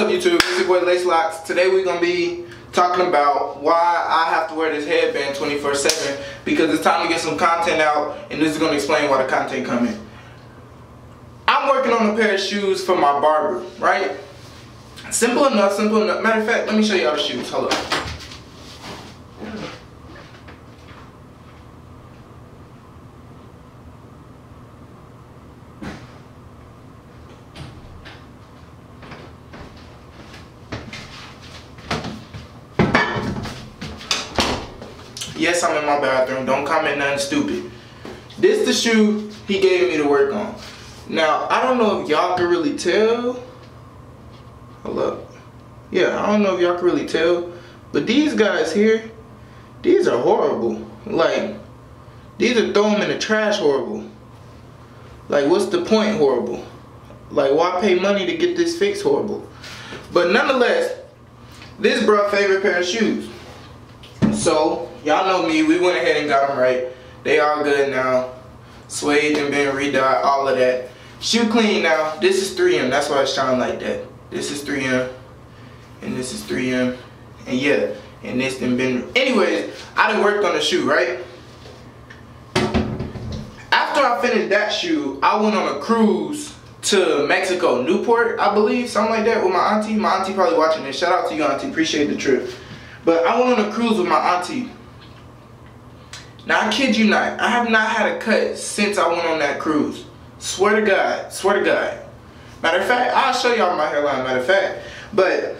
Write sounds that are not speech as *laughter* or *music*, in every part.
YouTube? It's your boy Lace Locks. Today we're gonna be talking about why I have to wear this headband 24/7 because it's time to get some content out, and this is gonna explain why the content coming. I'm working on a pair of shoes for my barber, right? Simple enough, simple enough. Matter of fact, let me show y'all the shoes. Hold up. Yes, I'm in my bathroom. Don't comment nothing stupid. This the shoe he gave me to work on. Now, I don't know if y'all can really tell. Hold up. Yeah, I don't know if y'all can really tell. But these guys here, these are horrible. Like, these are throw them in the trash horrible. Like, what's the point horrible? Like, why pay money to get this fixed horrible? But nonetheless, this bro favorite pair of shoes. So, y'all know me, we went ahead and got them right. They all good now. Suede and been redyed, all of that. Shoe clean now. This is 3M, that's why it's shining like that. This is 3M, and this is 3M, and yeah, and this done been, anyways, I done worked on the shoe, right? After I finished that shoe, I went on a cruise to Mexico, Newport, I believe, something like that with my auntie. My auntie probably watching this. Shout out to you, auntie. Appreciate the trip. But I went on a cruise with my auntie. Now, I kid you not, I have not had a cut since I went on that cruise. Swear to God, swear to God. Matter of fact, I'll show y'all my hairline, matter of fact. But,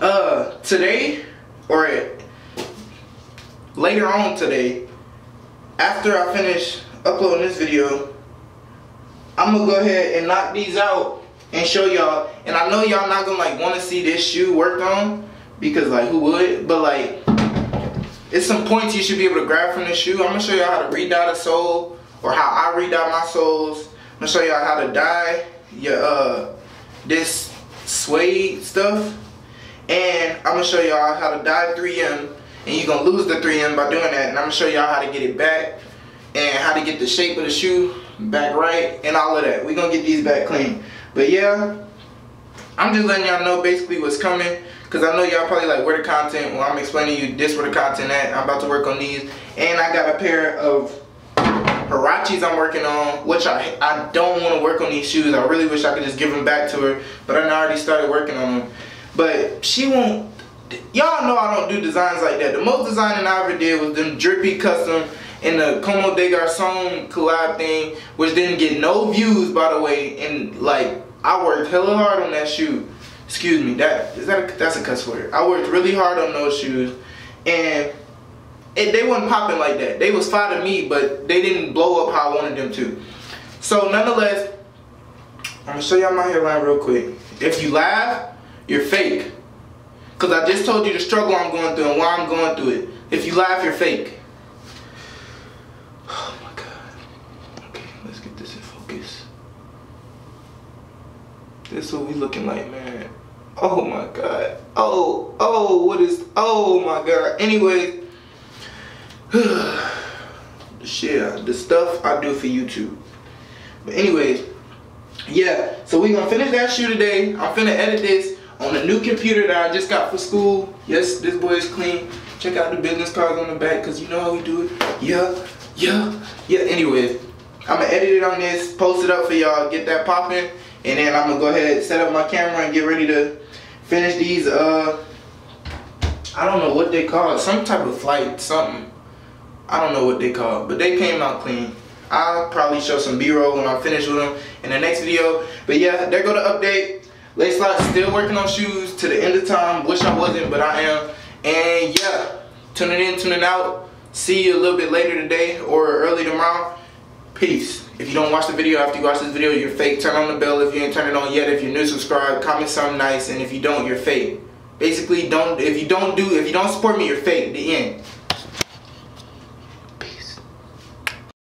uh, today, or later on today, after I finish uploading this video, I'm gonna go ahead and knock these out and show y'all. And I know y'all not gonna like wanna see this shoe worked on because like who would? But like it's some points you should be able to grab from the shoe. I'm gonna show y'all how to redye the sole or how I redye my soles. I'm gonna show y'all how to dye your uh this suede stuff. And I'm gonna show y'all how to dye 3M and you're gonna lose the 3M by doing that. And I'm gonna show y'all how to get it back and how to get the shape of the shoe back right and all of that. We're gonna get these back clean. But yeah, I'm just letting y'all know basically what's coming. Cause I know y'all probably like where the content, well I'm explaining you this where the content at. I'm about to work on these. And I got a pair of Huaraches I'm working on, which I I don't want to work on these shoes. I really wish I could just give them back to her, but I already started working on them. But she won't, y'all know I don't do designs like that. The most designing I ever did was them drippy custom and the Comme des Garçons collab thing, which didn't get no views by the way. And like, I worked hella hard on that shoe. Excuse me, that is that a, that's a cuss word. I worked really hard on those shoes, and it, they wasn't popping like that. They was fine to me, but they didn't blow up how I wanted them to. So nonetheless, I'm gonna show y'all my hairline real quick. If you laugh, you're fake. Cause I just told you the struggle I'm going through and why I'm going through it. If you laugh, you're fake. Oh my god. Okay, let's get this in focus. This is what we looking like, man. Oh my god. Oh, oh, what is, oh my god. Anyway, *sighs* shit, the stuff I do for YouTube. But anyways, yeah, so we gonna finish that shoe today. I'm finna edit this on a new computer that I just got for school. Yes, this boy is clean. Check out the business cards on the back, cause you know how we do it. Yeah, yeah, yeah. Anyways, I'm gonna edit it on this, post it up for y'all, get that popping, and then I'm gonna go ahead and set up my camera and get ready to finish these. Uh, I don't know what they call it, some type of flight, something. I don't know what they call, it, but they came out clean. I'll probably show some B-roll when I'm finished with them in the next video. But yeah, there go the update. Lace Lock still working on shoes to the end of time. Wish I wasn't, but I am. And yeah, tuning in, tuning out. See you a little bit later today or early tomorrow. Peace. If you don't watch the video after you watch this video, you're fake. Turn on the bell if you ain't turned it on yet. If you're new, subscribe. Comment something nice. And if you don't, you're fake. Basically, don't if you don't do if you don't support me, you're fake. The end.